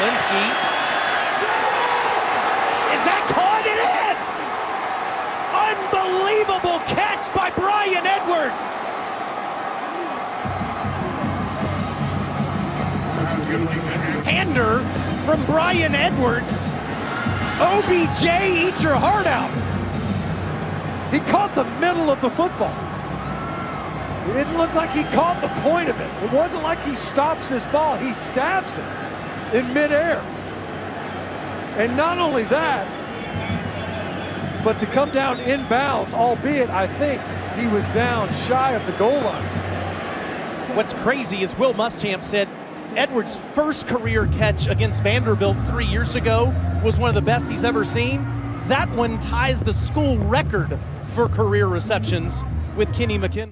Trubisky. Is that caught? It is! Unbelievable catch by Bryan Edwards. Hander from Bryan Edwards. OBJ, eat your heart out. He caught the middle of the football. It didn't look like he caught the point of it. It wasn't like he stops his ball, he stabs it in midair. And not only that, but to come down inbounds, albeit I think he was down shy of the goal line. What's crazy is Will Muschamp said Edwards' first career catch against Vanderbilt three years ago was one of the best he's ever seen. That one ties the school record for career receptions with Kenny McKinley.